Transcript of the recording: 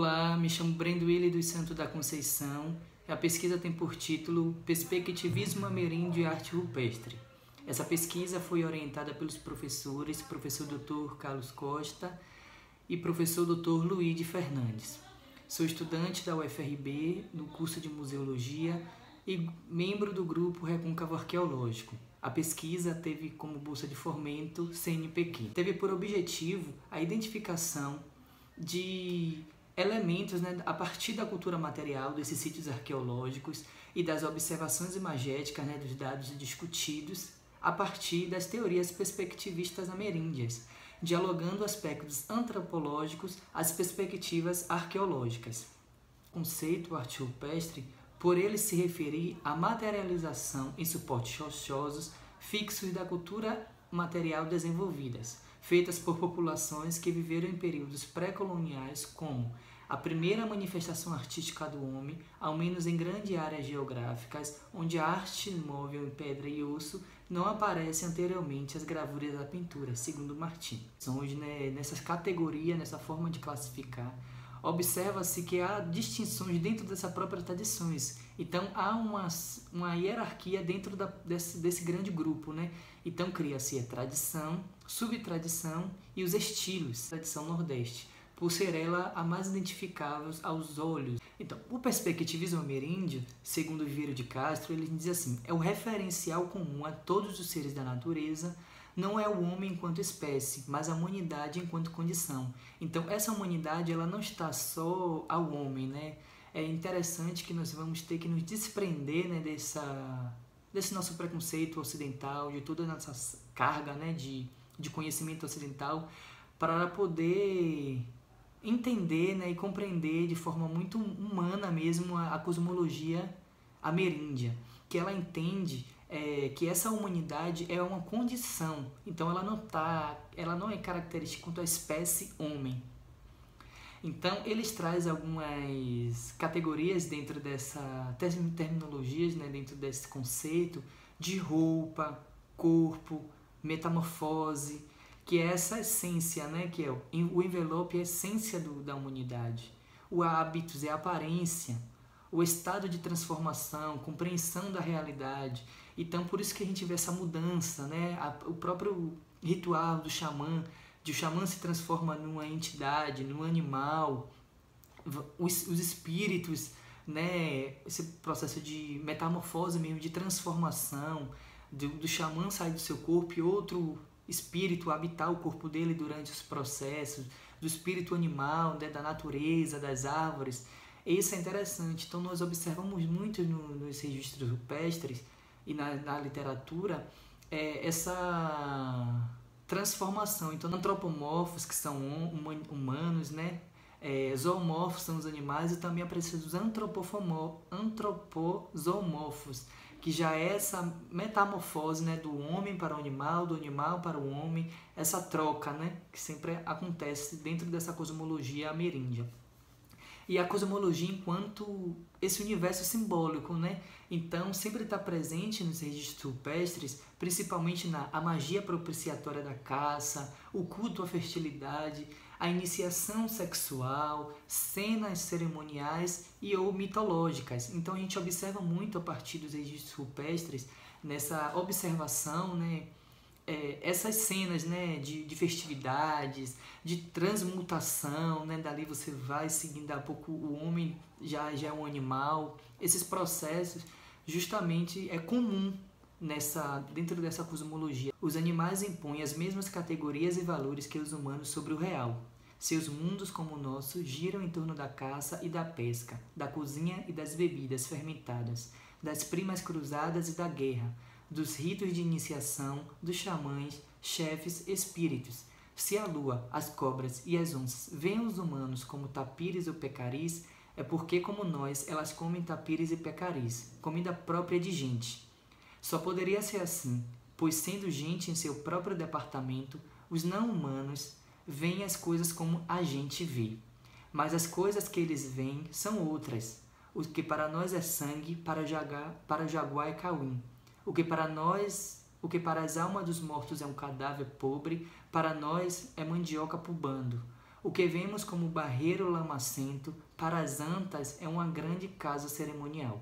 Olá, me chamo Brendo Willi dos Santos da Conceição. A pesquisa tem por título Perspectivismo Ameríndio e Arte Rupestre. Essa pesquisa foi orientada pelos professores, professor Dr. Carlos Costa e professor Dr. Luiz Fernandes. Sou estudante da UFRB no curso de Museologia e membro do grupo Recôncavo Arqueológico. A pesquisa teve como bolsa de fomento CNPq. Teve por objetivo a identificação de elementos né, a partir da cultura material desses sítios arqueológicos e das observações imagéticas né, dos dados discutidos a partir das teorias perspectivistas ameríndias, dialogando aspectos antropológicos às perspectivas arqueológicas. Conceito arte rupestre, por ele se referir à materialização em suportes rochosos fixos da cultura material desenvolvidas, feitas por populações que viveram em períodos pré-coloniais como a primeira manifestação artística do homem, ao menos em grandes áreas geográficas, onde a arte móvel em pedra e osso não aparece anteriormente às gravuras da pintura, segundo Martin. Hoje né, nessas categorias, nessa forma de classificar, observa-se que há distinções dentro dessas próprias tradições. Então há uma, uma hierarquia dentro da, desse, desse grande grupo. Né? Então cria-se a tradição, subtradição e os estilos, tradição nordeste, por ser ela a mais identificável aos olhos. Então, o perspectivismo ameríndio, segundo Vieira de Castro, ele diz assim: é o referencial comum a todos os seres da natureza não é o homem enquanto espécie, mas a humanidade enquanto condição. Então, essa humanidade ela não está só ao homem, né? É interessante que nós vamos ter que nos desprender né, dessa, desse nosso preconceito ocidental, de toda a nossa carga né, de, de conhecimento ocidental, para poder entender né, e compreender de forma muito humana mesmo a, a cosmologia ameríndia, que ela entende é, que essa humanidade é uma condição, então ela não tá, ela não é característica quanto à espécie homem. Então eles trazem algumas categorias dentro dessa terminologias, né, dentro desse conceito de roupa, corpo, metamorfose, que é essa essência, né, que é o envelope, é a essência do, da humanidade. O hábitos é a aparência, o estado de transformação, compreensão da realidade. Então, por isso que a gente vê essa mudança, né? o próprio ritual do xamã, de o xamã se transforma numa entidade, num animal, os, os espíritos, né? Esse processo de metamorfose mesmo, de transformação, do, do xamã sair do seu corpo e outro espírito habitar o corpo dele durante os processos, do espírito animal, né? da natureza, das árvores. Isso é interessante. Então, nós observamos muito no, nos registros rupestres e na, na literatura é, essa transformação. Então, antropomorfos, que são humanos, né? É, zoomorfos são os animais e também aparecem os antropozoomorfos, que já é essa metamorfose né, do homem para o animal, do animal para o homem, essa troca né, que sempre acontece dentro dessa cosmologia ameríndia e a cosmologia enquanto esse universo simbólico, né? Então, sempre está presente nos registros rupestres, principalmente na a magia propiciatória da caça, o culto à fertilidade, a iniciação sexual, cenas cerimoniais e ou mitológicas. Então, a gente observa muito a partir dos registros rupestres nessa observação, né? é, essas cenas né, de, de, festividades, de transmutação, né, dali você vai seguindo a pouco o homem já, já é um animal, esses processos justamente é comum nessa dentro dessa cosmologia. Os animais impõem as mesmas categorias e valores que os humanos sobre o real. Seus mundos, como o nosso, giram em torno da caça e da pesca, da cozinha e das bebidas fermentadas, das primas cruzadas e da guerra, dos ritos de iniciação, dos xamãs, chefes, espíritos. Se a lua, as cobras e as onças veem os humanos como tapires ou pecaris, é porque, como nós, elas comem tapires e pecaris, comida própria de gente. Só poderia ser assim, pois, sendo gente em seu próprio departamento, os não-humanos veem as coisas como a gente vê. Mas as coisas que eles veem são outras. O que para nós é sangue, para, jaguar, para jaguar é cauim. O que para nós, o que para as almas dos mortos é um cadáver pobre, para nós é mandioca pubando. O que vemos como barreiro lamacento para as antas é uma grande casa cerimonial.